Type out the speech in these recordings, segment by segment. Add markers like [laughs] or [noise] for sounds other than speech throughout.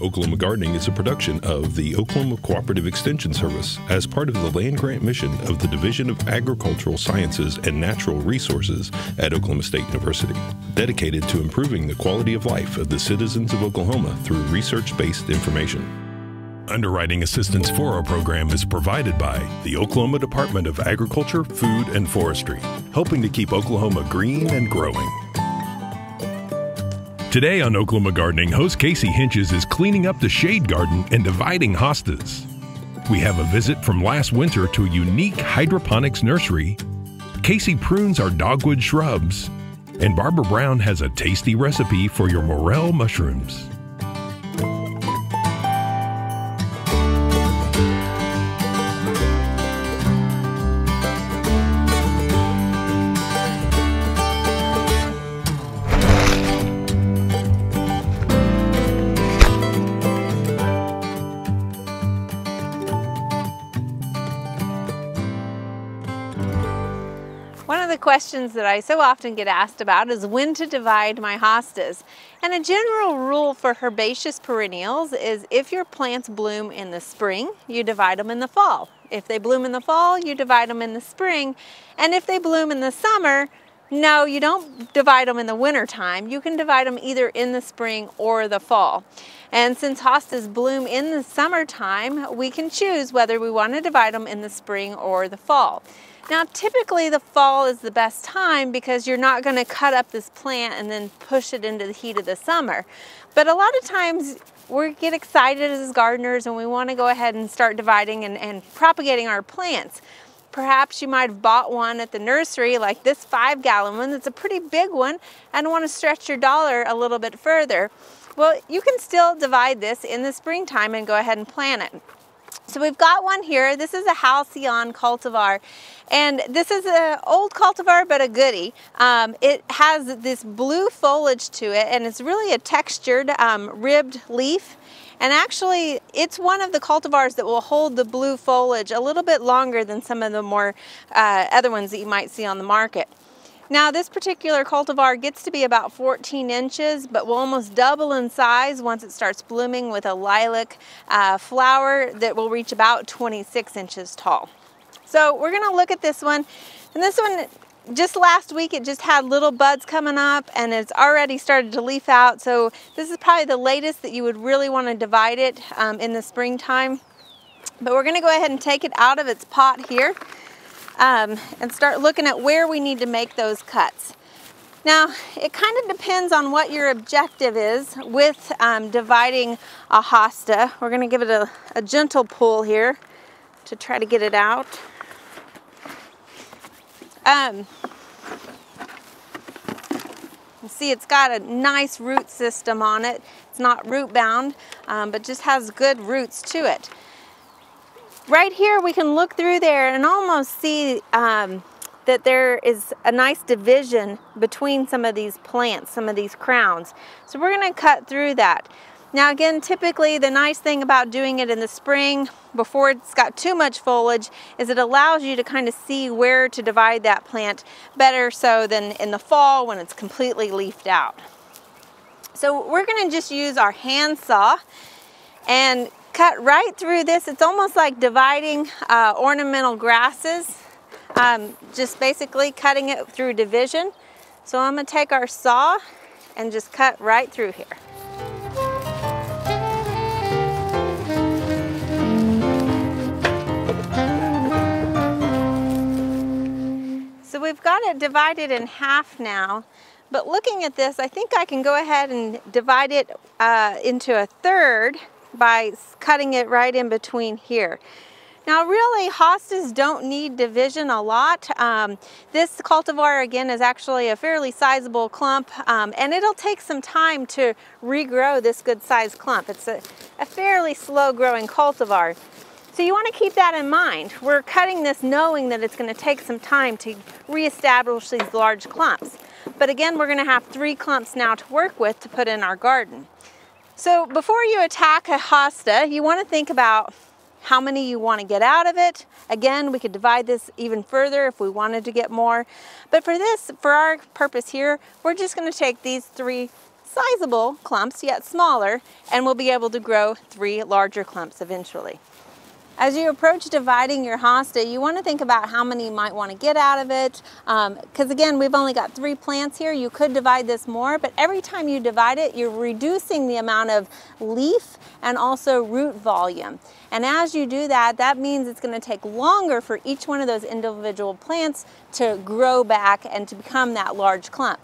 Oklahoma Gardening is a production of the Oklahoma Cooperative Extension Service as part of the land grant mission of the Division of Agricultural Sciences and Natural Resources at Oklahoma State University, dedicated to improving the quality of life of the citizens of Oklahoma through research based information. Underwriting assistance for our program is provided by the Oklahoma Department of Agriculture, Food, and Forestry, helping to keep Oklahoma green and growing. Today on Oklahoma Gardening, host Casey Hentges is cleaning up the shade garden and dividing hostas. We have a visit from last winter to a unique hydroponics nursery. Casey prunes our dogwood shrubs. And Barbara Brown has a tasty recipe for your morel mushrooms. Questions that I so often get asked about is when to divide my hostas. And a general rule for herbaceous perennials is if your plants bloom in the spring, you divide them in the fall. If they bloom in the fall, you divide them in the spring. And if they bloom in the summer, no, you don't divide them in the winter time. You can divide them either in the spring or the fall. And since hostas bloom in the summertime, we can choose whether we want to divide them in the spring or the fall. Now typically the fall is the best time because you're not going to cut up this plant and then push it into the heat of the summer. But a lot of times we get excited as gardeners and we want to go ahead and start dividing and, and propagating our plants. Perhaps you might have bought one at the nursery like this five gallon one that's a pretty big one and want to stretch your dollar a little bit further. Well, you can still divide this in the springtime and go ahead and plant it. So we've got one here. This is a Halcyon cultivar. And this is an old cultivar, but a goodie. Um, it has this blue foliage to it, and it's really a textured um, ribbed leaf. And actually, it's one of the cultivars that will hold the blue foliage a little bit longer than some of the more uh, other ones that you might see on the market. Now this particular cultivar gets to be about 14 inches, but will almost double in size once it starts blooming with a lilac uh, flower that will reach about 26 inches tall. So we're gonna look at this one. And this one, just last week, it just had little buds coming up and it's already started to leaf out. So this is probably the latest that you would really wanna divide it um, in the springtime. But we're gonna go ahead and take it out of its pot here um, and start looking at where we need to make those cuts. Now, it kind of depends on what your objective is with um, dividing a hosta. We're going to give it a, a gentle pull here to try to get it out. Um, see it's got a nice root system on it. It's not root bound, um, but just has good roots to it right here we can look through there and almost see um, that there is a nice division between some of these plants, some of these crowns. So we're going to cut through that. Now again, typically the nice thing about doing it in the spring before it's got too much foliage is it allows you to kind of see where to divide that plant better so than in the fall when it's completely leafed out. So we're going to just use our handsaw and cut right through this. It's almost like dividing uh, ornamental grasses, um, just basically cutting it through division. So I'm gonna take our saw and just cut right through here. So we've got it divided in half now. But looking at this, I think I can go ahead and divide it uh, into a third by cutting it right in between here. Now really, hostas don't need division a lot. Um, this cultivar again is actually a fairly sizable clump um, and it'll take some time to regrow this good sized clump. It's a, a fairly slow growing cultivar. So you want to keep that in mind. We're cutting this knowing that it's going to take some time to reestablish these large clumps. But again, we're going to have three clumps now to work with to put in our garden. So before you attack a hosta, you want to think about how many you want to get out of it. Again, we could divide this even further if we wanted to get more. But for this, for our purpose here, we're just going to take these three sizable clumps, yet smaller, and we'll be able to grow three larger clumps eventually. As you approach dividing your hosta, you want to think about how many you might want to get out of it. Because um, again, we've only got three plants here. You could divide this more, but every time you divide it, you're reducing the amount of leaf and also root volume. And as you do that, that means it's going to take longer for each one of those individual plants to grow back and to become that large clump.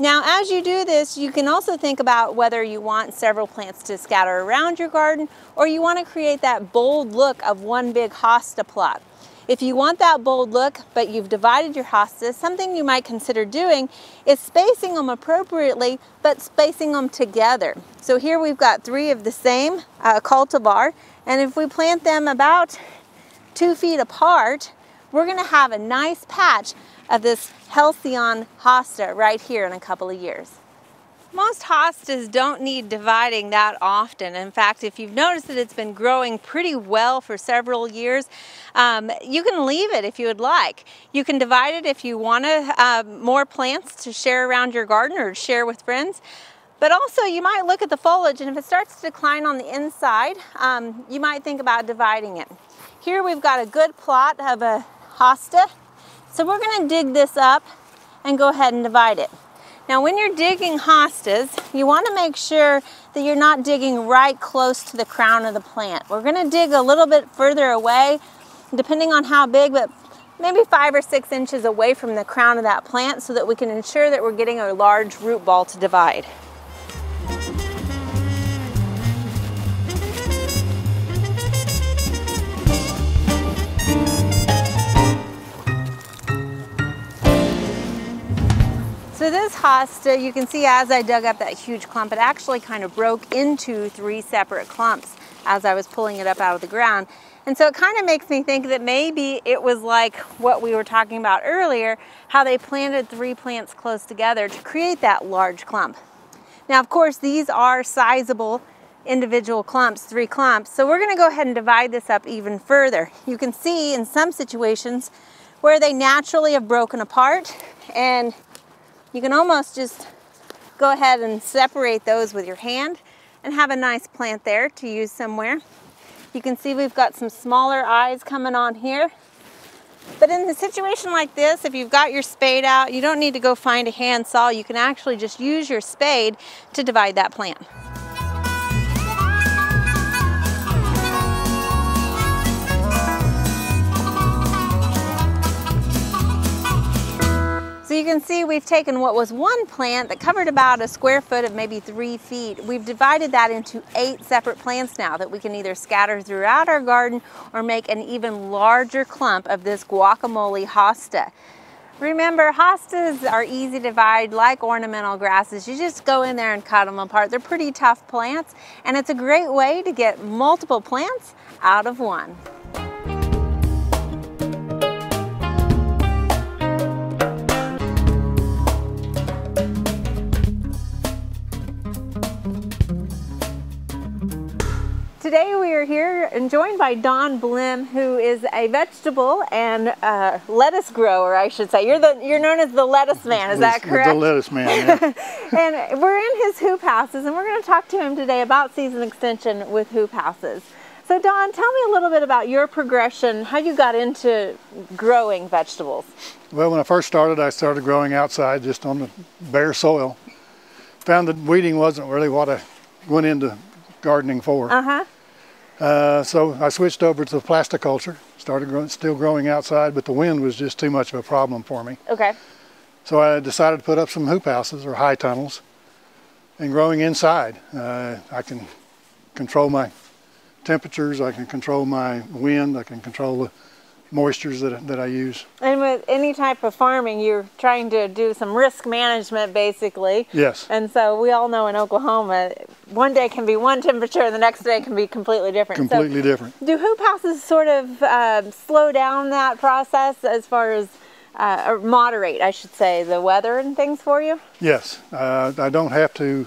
Now, as you do this, you can also think about whether you want several plants to scatter around your garden or you want to create that bold look of one big hosta plot. If you want that bold look, but you've divided your hostas, something you might consider doing is spacing them appropriately, but spacing them together. So here we've got three of the same uh, cultivar, and if we plant them about two feet apart, we're gonna have a nice patch of this Halcyon hosta right here in a couple of years. Most hostas don't need dividing that often. In fact, if you've noticed that it's been growing pretty well for several years, um, you can leave it if you would like. You can divide it if you want to, uh, more plants to share around your garden or share with friends. But also you might look at the foliage and if it starts to decline on the inside, um, you might think about dividing it. Here we've got a good plot of a hosta so we're gonna dig this up and go ahead and divide it. Now when you're digging hostas, you wanna make sure that you're not digging right close to the crown of the plant. We're gonna dig a little bit further away, depending on how big, but maybe five or six inches away from the crown of that plant so that we can ensure that we're getting a large root ball to divide. So this hosta, you can see as I dug up that huge clump, it actually kind of broke into three separate clumps as I was pulling it up out of the ground. And so it kind of makes me think that maybe it was like what we were talking about earlier, how they planted three plants close together to create that large clump. Now, of course, these are sizable individual clumps, three clumps. So we're gonna go ahead and divide this up even further. You can see in some situations where they naturally have broken apart and you can almost just go ahead and separate those with your hand and have a nice plant there to use somewhere. You can see we've got some smaller eyes coming on here. But in a situation like this, if you've got your spade out, you don't need to go find a handsaw. You can actually just use your spade to divide that plant. You can see we've taken what was one plant that covered about a square foot of maybe three feet. We've divided that into eight separate plants now that we can either scatter throughout our garden or make an even larger clump of this guacamole hosta. Remember, hostas are easy to divide like ornamental grasses. You just go in there and cut them apart. They're pretty tough plants, and it's a great way to get multiple plants out of one. Today we are here and joined by Don Blehm, who is a vegetable and uh, lettuce grower, I should say. You're the you're known as the lettuce man, is that correct? The lettuce man. Yeah. [laughs] and we're in his hoop houses, and we're going to talk to him today about season extension with hoop houses. So Don, tell me a little bit about your progression, how you got into growing vegetables. Well, when I first started, I started growing outside just on the bare soil. Found that weeding wasn't really what I went into gardening for. Uh-huh. Uh, so I switched over to plasticulture, started growing, still growing outside, but the wind was just too much of a problem for me. Okay. So I decided to put up some hoop houses or high tunnels and growing inside. Uh, I can control my temperatures, I can control my wind, I can control the moistures that, that I use. And with any type of farming, you're trying to do some risk management basically. Yes. And so we all know in Oklahoma, one day can be one temperature and the next day can be completely different. Completely so different. Do hoop houses sort of uh, slow down that process as far as, uh, or moderate, I should say, the weather and things for you? Yes. Uh, I don't have to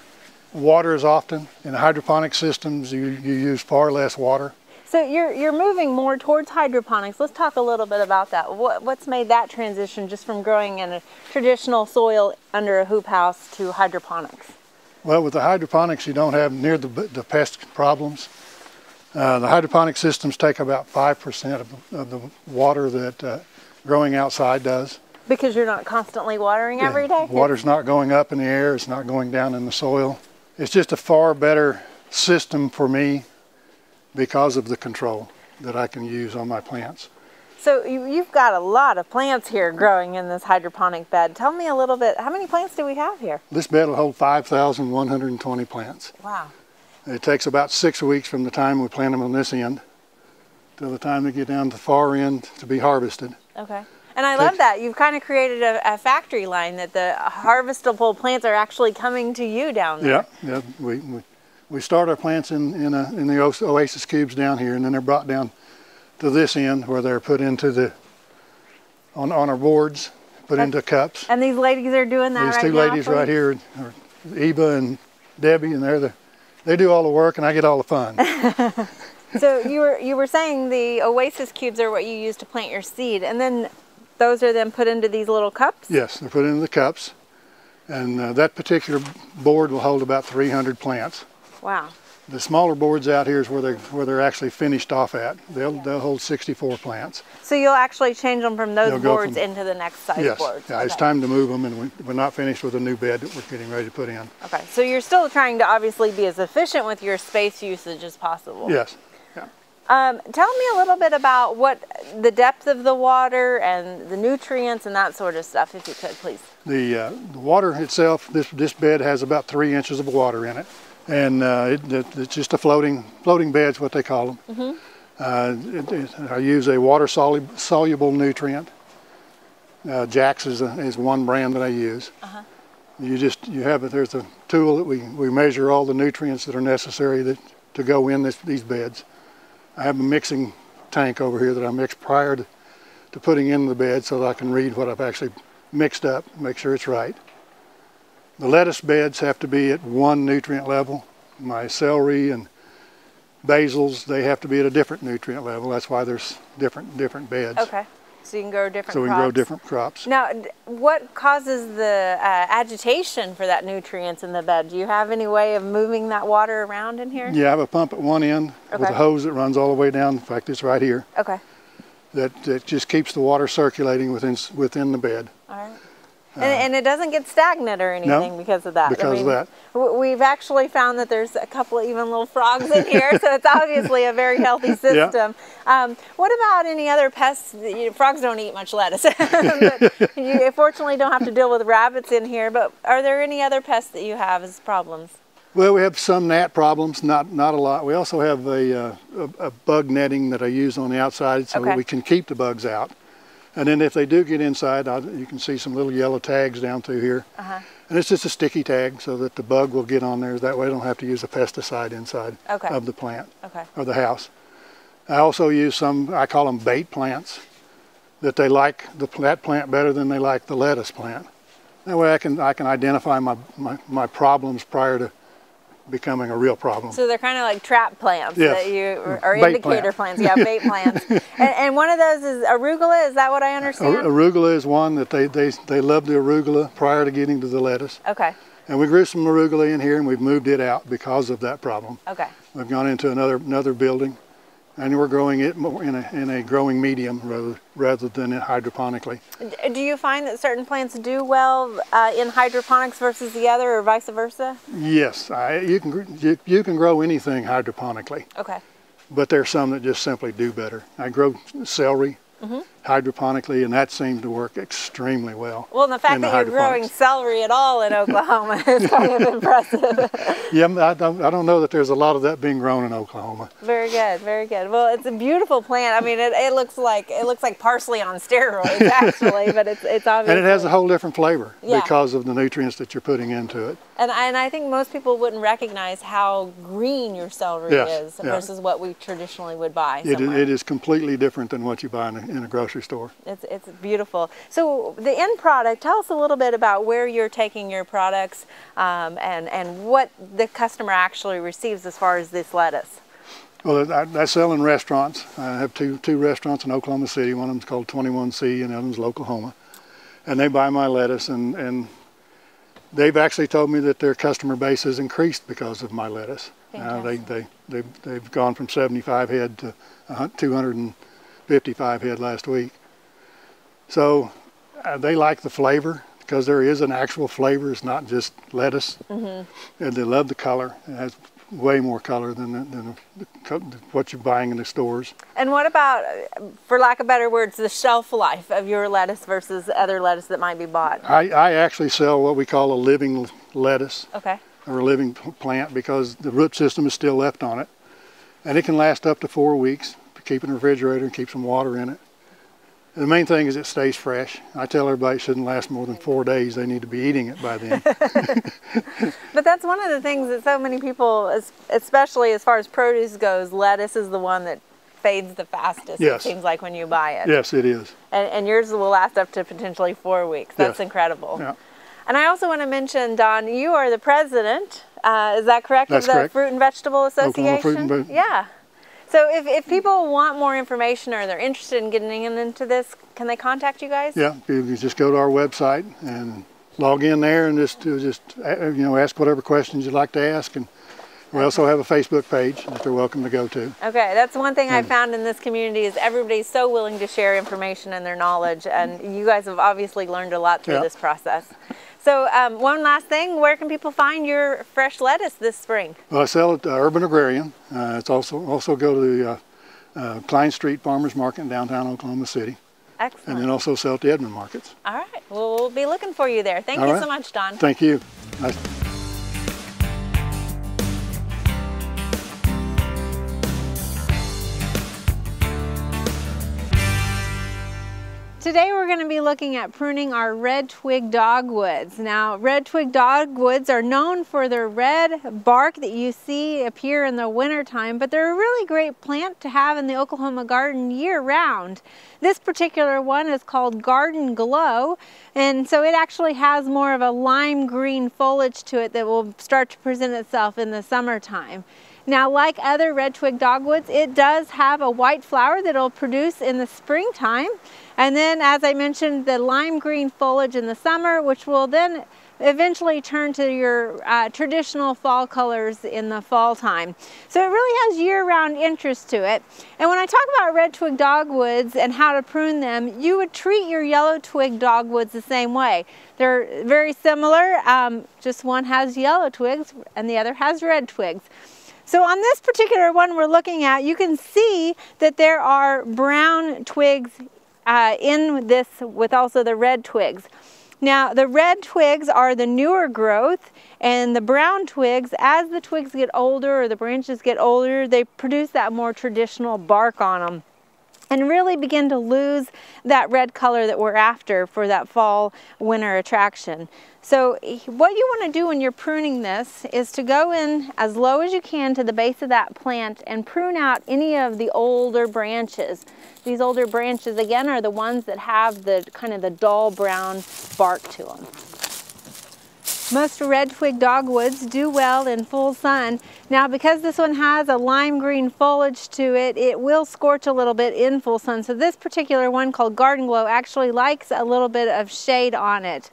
water as often. In hydroponic systems, you, you use far less water. So you're, you're moving more towards hydroponics. Let's talk a little bit about that. What, what's made that transition just from growing in a traditional soil under a hoop house to hydroponics? Well, with the hydroponics, you don't have near the, the pest problems. Uh, the hydroponic systems take about 5% of, of, the water that uh, growing outside does. Because you're not constantly watering yeah. every day? Water's not going up in the air, it's not going down in the soil. It's just a far better system for me because of the control that I can use on my plants. So you've got a lot of plants here growing in this hydroponic bed. Tell me a little bit, how many plants do we have here? This bed will hold 5,120 plants. Wow. It takes about six weeks from the time we plant them on this end till the time they get down to the far end to be harvested. Okay. And I love that. You've kind of created a, a, factory line that the harvestable plants are actually coming to you down there. Yeah, yeah. We, we, we start our plants in, in, a, in the Oasis cubes down here and then they're brought down to this end where they're put into the, on, on our boards, put into cups. And these ladies are doing that These right two ladies right here are Eva and Debbie, and they're the, they do all the work and I get all the fun. [laughs] [laughs] so you were, you were saying the Oasis cubes are what you use to plant your seed, and then those are then put into these little cups? Yes, they're put into the cups. And uh, that particular board will hold about 300 plants. Wow. The smaller boards out here is where they're, where they're actually finished off at. They'll, they'll hold 64 plants. So you'll actually change them from those boards from, into the next size yes, boards? Yeah, okay. it's time to move them and we, are not finished with a new bed that we're getting ready to put in. Okay, so you're still trying to obviously be as efficient with your space usage as possible? Yes. Yeah. Um, tell me a little bit about what the depth of the water and the nutrients and that sort of stuff, if you could, please. The, uh, the water itself, this, this bed has about three inches of water in it and uh, it, it, it's just a floating floating bed is what they call them. Mm -hmm. uh, it, I use a water soluble, soluble nutrient. Uh, Jack's is, a, is one brand that I use. -huh. You just you have it. There's a tool that we, we measure all the nutrients that are necessary that, to go in this, these beds. I have a mixing tank over here that I mix prior to, to putting in the bed so that I can read what I've actually mixed up, make sure it's right. The lettuce beds have to be at one nutrient level. My celery and basils, they have to be at a different nutrient level. That's why there's different different beds. Okay. So you can grow different So we crops. grow different crops. Now, what causes the uh, agitation for that nutrients in the bed? Do you have any way of moving that water around in here? Yeah, I have a pump at one end okay. with a hose that runs all the way down. In fact, it's right here. Okay. That, that just keeps the water circulating within within the bed. All right. And, and, it doesn't get stagnant or anything no, because of that. Because I mean, of that. We've actually found that there's a couple of even little frogs in here, so it's obviously a very healthy [laughs] system. Yeah. Um, what about any other pests? You know, frogs don't eat much lettuce. [laughs] you fortunately don't have to deal with rabbits in here, but are there any other pests that you have as problems? Well, we have some gnat problems, not not a lot. We also have a, uh, a, a bug netting that I use on the outside so okay. we can keep the bugs out. And then if they do get inside, I'll, you can see some little yellow tags down through here. Uh -huh. And it's just a sticky tag so that the bug will get on there. That way I don't have to use a pesticide inside okay. of the plant okay. or the house. I also use some, I call them bait plants, that they like the, that plant better than they like the lettuce plant. That way I can, I can identify my, my, my problems prior to becoming a real problem. So they're kind of like trap plants yes. that you mm. or bait indicator plant. plants. Yeah, bait [laughs] plants. And, and, one of those is arugula. Is that what I understand? Arugula is one that they they they love the arugula prior to getting to the lettuce. Okay. And we grew some arugula in here, and we've moved it out because of that problem. Okay. We've gone into another another building, and we're growing it in a, in a growing medium rather, rather than hydroponically. Do you find that certain plants do well uh, in hydroponics versus the other or vice versa? Yes, I, you, can, you, you can grow anything hydroponically. Okay. But there's some that just simply do better. I grow celery mm -hmm. Hydroponically, and that seems to work extremely well. Well, and the fact that you're growing celery at all in [laughs] Oklahoma is kind of impressive. [laughs] yeah, I don't, I don't know that there's a lot of that being grown in Oklahoma. Very good, very good. Well, it's a beautiful plant. I mean, it, it looks like it looks like parsley on steroids, [laughs] actually, but it's it's obviously and it has a whole different flavor yeah. because of the nutrients that you're putting into it. And and I think most people wouldn't recognize how green your celery yes, is yeah. versus what we traditionally would buy. It is, it is completely different than what you buy in a, in a grocery store. It's, it's beautiful. So the end product, tell us a little bit about where you're taking your products um, and, and what the customer actually receives as far as this lettuce. Well, I, I, sell in restaurants. I have two, two restaurants in Oklahoma City. One of them's called 21C and the other one's Oklahoma. And they buy my lettuce and, and they've actually told me that their customer base has increased because of my lettuce. Uh, they, they, they, they've gone from 75 head to 255 head last week. So uh, they like the flavor because there is an actual flavor. It's not just lettuce. Mm-hmm. And they love the color. It has way more color than, the, than the, what you're buying in the stores. And what about, for lack of better words, the shelf life of your lettuce versus other lettuce that might be bought? I, I actually sell what we call a living lettuce. Okay. Or a living plant because the root system is still left on it. And it can last up to four weeks. Keep it in the refrigerator and keep some water in it. The main thing is it stays fresh. I tell everybody it shouldn't last more than four days. They need to be eating it by then. [laughs] [laughs] but that's one of the things that so many people, especially as far as produce goes, lettuce is the one that fades the fastest, yes. it seems like, when you buy it. Yes, it is. And, and yours will last up to potentially four weeks. That's yes. incredible. Yeah. And I also want to mention, Don, you are the president, uh, is that correct, That's of the correct. Fruit and Vegetable Association? Fruit and yeah. So if, if people want more information or they're interested in getting into this, can they contact you guys? Yeah, you can just go to our website and log in there and just just uh, you know ask whatever questions you'd like to ask and we also have a Facebook page that they're welcome to go to. Okay, that's one thing I found in this community is everybody's so willing to share information and their knowledge and you guys have obviously learned a lot through yeah. this process. So um, one last thing, where can people find your fresh lettuce this spring? Well, I sell at uh, Urban Agrarian. Uh, it's also also go to the uh, uh, Klein Street Farmers Market in downtown Oklahoma City. Excellent. And then also sell at the Edmond markets. All right. Well, we'll be looking for you there. Thank All you right. so much, Don. Thank you. Nice. Today we're going to be looking at pruning our red twig dogwoods. Now red twig dogwoods are known for their red bark that you see appear in the wintertime, but they're a really great plant to have in the Oklahoma garden year round. This particular one is called Garden Glow and so it actually has more of a lime green foliage to it that will start to present itself in the summertime. Now, like other red twig dogwoods, it does have a white flower that it'll produce in the springtime. And then, as I mentioned, the lime green foliage in the summer, which will then eventually turn to your uh, traditional fall colors in the fall time. So it really has year-round interest to it. And when I talk about red twig dogwoods and how to prune them, you would treat your yellow twig dogwoods the same way. They're very similar, um, just one has yellow twigs and the other has red twigs. So on this particular one we're looking at, you can see that there are brown twigs uh, in this with also the red twigs. Now the red twigs are the newer growth and the brown twigs, as the twigs get older or the branches get older, they produce that more traditional bark on them and really begin to lose that red color that we're after for that fall winter attraction. So what you want to do when you're pruning this is to go in as low as you can to the base of that plant and prune out any of the older branches. These older branches again are the ones that have the kind of the dull brown bark to them. Most red twig dogwoods do well in full sun. Now because this one has a lime green foliage to it, it will scorch a little bit in full sun. So this particular one called Garden Glow actually likes a little bit of shade on it.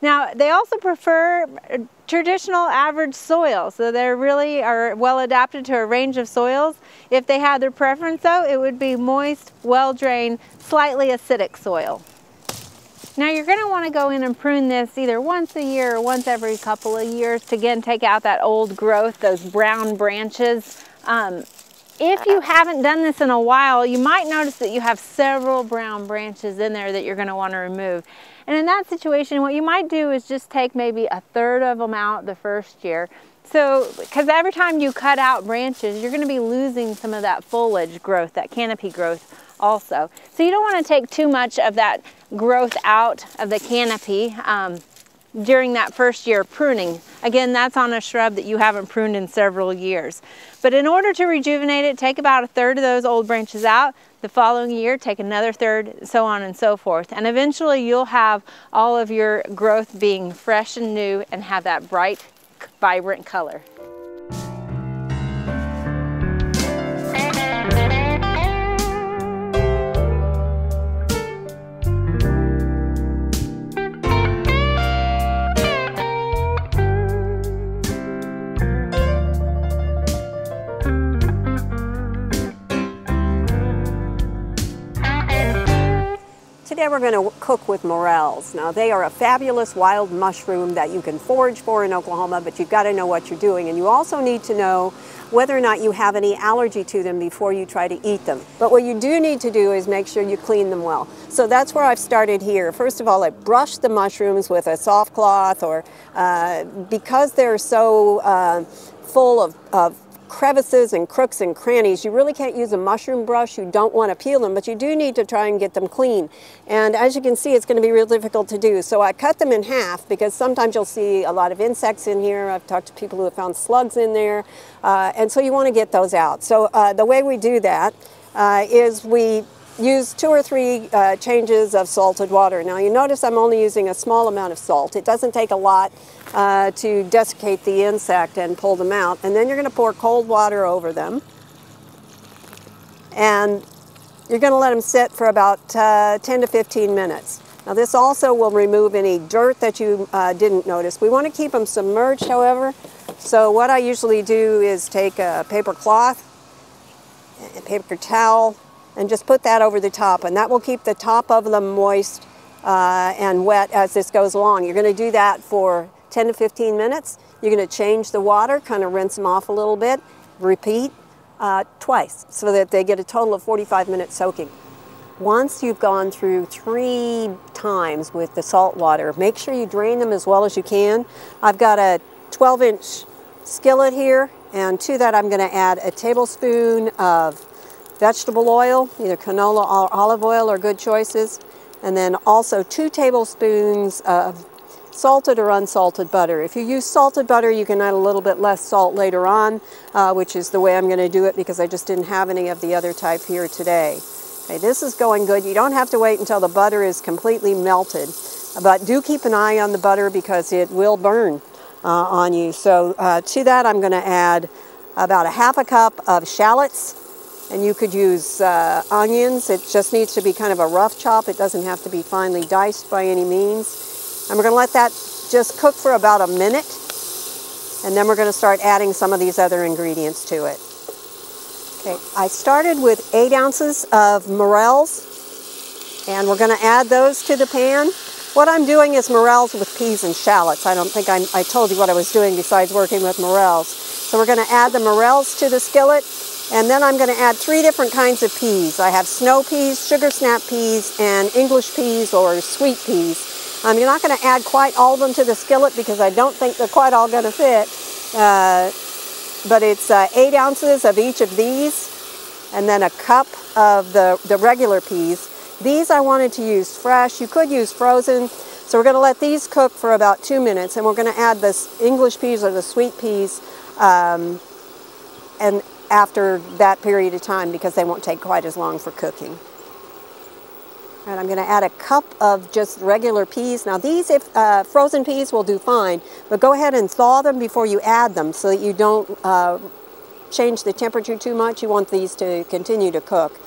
Now they also prefer traditional average soil, so they really are well adapted to a range of soils. If they had their preference though, it would be moist, well-drained, slightly acidic soil. Now you're going to want to go in and prune this either once a year or once every couple of years to again take out that old growth, those brown branches. Um, if you haven't done this in a while, you might notice that you have several brown branches in there that you're going to want to remove. And in that situation, what you might do is just take maybe a third of them out the first year. So, because every time you cut out branches, you're going to be losing some of that foliage growth, that canopy growth also. So you don't want to take too much of that growth out of the canopy um, during that first year pruning. Again, that's on a shrub that you haven't pruned in several years. But in order to rejuvenate it, take about a third of those old branches out. The following year, take another third, so on and so forth. And eventually you'll have all of your growth being fresh and new and have that bright, vibrant color. Today we're going to cook with morels. Now they are a fabulous wild mushroom that you can forage for in Oklahoma, but you've got to know what you're doing. And you also need to know whether or not you have any allergy to them before you try to eat them. But what you do need to do is make sure you clean them well. So that's where I've started here. First of all, I brush the mushrooms with a soft cloth or uh, because they're so uh, full of, of crevices and crooks and crannies. You really can't use a mushroom brush. You don't want to peel them, but you do need to try and get them clean. And as you can see, it's going to be real difficult to do. So I cut them in half because sometimes you'll see a lot of insects in here. I've talked to people who have found slugs in there. Uh, and so you want to get those out. So uh, the way we do that uh, is we use two or three uh, changes of salted water. Now you notice I'm only using a small amount of salt. It doesn't take a lot uh, to desiccate the insect and pull them out. And then you're going to pour cold water over them. And you're going to let them sit for about uh, 10 to 15 minutes. Now this also will remove any dirt that you uh, didn't notice. We want to keep them submerged, however. So what I usually do is take a paper cloth, a paper towel, and just put that over the top and that will keep the top of them moist uh, and wet as this goes along. You're going to do that for 10 to 15 minutes. You're going to change the water, kind of rinse them off a little bit, repeat uh, twice so that they get a total of 45 minutes soaking. Once you've gone through three times with the salt water, make sure you drain them as well as you can. I've got a 12 inch skillet here and to that I'm going to add a tablespoon of vegetable oil, either canola or olive oil are good choices. And then also two tablespoons of salted or unsalted butter. If you use salted butter, you can add a little bit less salt later on, uh, which is the way I'm going to do it because I just didn't have any of the other type here today. Okay, this is going good. You don't have to wait until the butter is completely melted, but do keep an eye on the butter because it will burn uh, on you. So uh, to that, I'm going to add about a half a cup of shallots and you could use uh, onions. It just needs to be kind of a rough chop. It doesn't have to be finely diced by any means. And we're going to let that just cook for about a minute. And then we're going to start adding some of these other ingredients to it. Okay, I started with eight ounces of morels. And we're going to add those to the pan. What I'm doing is morels with peas and shallots. I don't think I, I told you what I was doing besides working with morels. So we're going to add the morels to the skillet and then I'm going to add three different kinds of peas. I have snow peas, sugar snap peas, and English peas or sweet peas. I'm not going to add quite all of them to the skillet because I don't think they're quite all going to fit. Uh, but it's uh, eight ounces of each of these and then a cup of the, the regular peas. These I wanted to use fresh. You could use frozen. So we're going to let these cook for about two minutes and we're going to add the English peas or the sweet peas um, and after that period of time because they won't take quite as long for cooking. And I'm going to add a cup of just regular peas. Now these, if uh, frozen peas will do fine, but go ahead and thaw them before you add them so that you don't uh, change the temperature too much. You want these to continue to cook.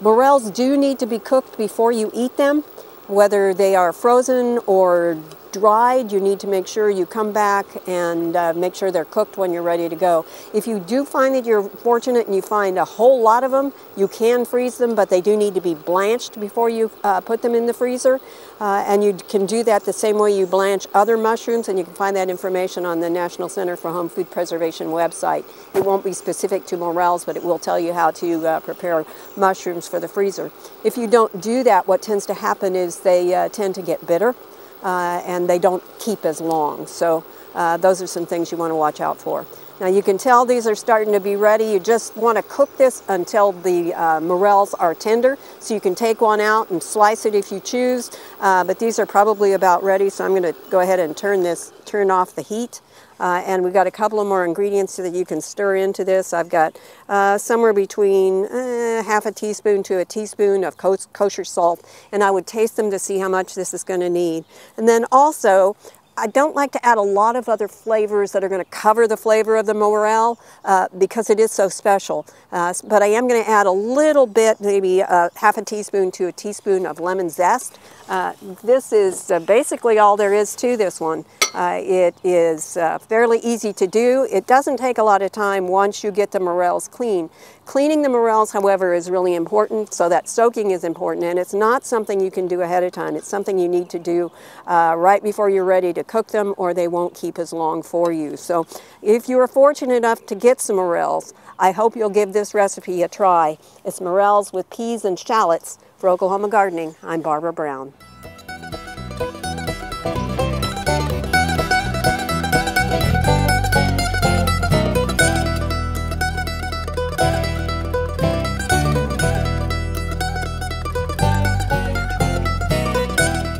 Morels do need to be cooked before you eat them, whether they are frozen or dried, you need to make sure you come back and uh, make sure they're cooked when you're ready to go. If you do find that you're fortunate and you find a whole lot of them, you can freeze them, but they do need to be blanched before you uh, put them in the freezer. Uh, and you can do that the same way you blanch other mushrooms, and you can find that information on the National Center for Home Food Preservation website. It won't be specific to morels, but it will tell you how to uh, prepare mushrooms for the freezer. If you don't do that, what tends to happen is they uh, tend to get bitter uh, and they don't keep as long. So uh, those are some things you want to watch out for. Now you can tell these are starting to be ready. You just want to cook this until the uh, morels are tender. So you can take one out and slice it if you choose. Uh, but these are probably about ready. So I'm going to go ahead and turn this, turn off the heat. Uh, and we've got a couple of more ingredients that you can stir into this. I've got uh, somewhere between uh, half a teaspoon to a teaspoon of kosher salt, and I would taste them to see how much this is going to need. And then also, I don't like to add a lot of other flavors that are going to cover the flavor of the morel uh, because it is so special. Uh, but I am going to add a little bit, maybe uh, half a teaspoon to a teaspoon of lemon zest. Uh, this is uh, basically all there is to this one. Uh, it is fairly easy to do. It doesn't take a lot of time once you get the morels clean. Cleaning the morels, however, is really important, so that soaking is important, and it's not something you can do ahead of time. It's something you need to do uh, right before you're ready to cook them, or they won't keep as long for you. So if you are fortunate enough to get some morels, I hope you'll give this recipe a try. It's morels with peas and shallots for Oklahoma Gardening. I'm Barbara Brown.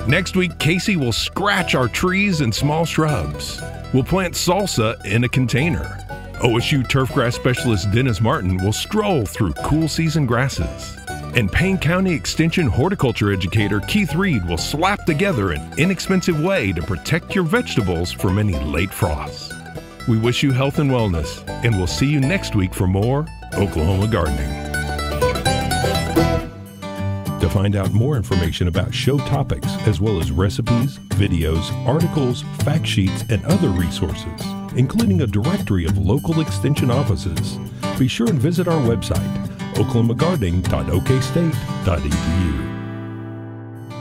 Next week, Casey will scratch our trees and small shrubs. We'll plant salsa in a container. OSU turfgrass specialist Dennis Martin will stroll through cool season grasses. And Payne County Extension horticulture educator Keith Reed will slap together an inexpensive way to protect your vegetables from any late frosts. We wish you health and wellness, and we'll see you next week for more Oklahoma Gardening. To find out more information about show topics, as well as recipes, videos, articles, fact sheets, and other resources, including a directory of local extension offices, be sure and visit our website, oklahomagardening.okstate.edu.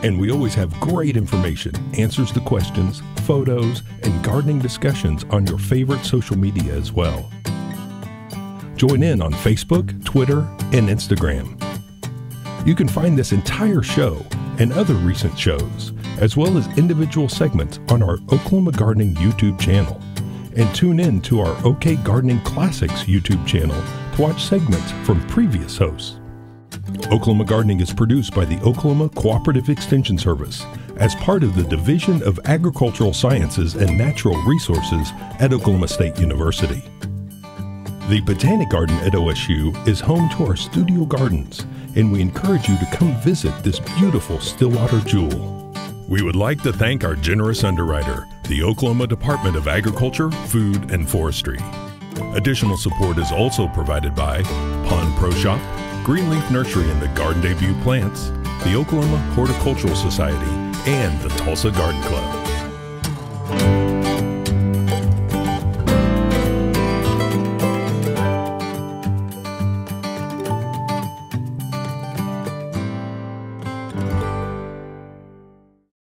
And we always have great information, answers to questions, photos, and gardening discussions on your favorite social media as well. Join in on Facebook, Twitter, and Instagram. You can find this entire show and other recent shows, as well as individual segments on our Oklahoma Gardening YouTube channel. And tune in to our OK Gardening Classics YouTube channel watch segments from previous hosts. Oklahoma Gardening is produced by the Oklahoma Cooperative Extension Service as part of the Division of Agricultural Sciences and Natural Resources at Oklahoma State University. The Botanic Garden at OSU is home to our studio gardens and we encourage you to come visit this beautiful Stillwater jewel. We would like to thank our generous underwriter, the Oklahoma Department of Agriculture, Food, and Forestry. Additional support is also provided by Pond Pro Shop, Greenleaf Nursery and the Garden Debut Plants, the Oklahoma Horticultural Society, and the Tulsa Garden Club.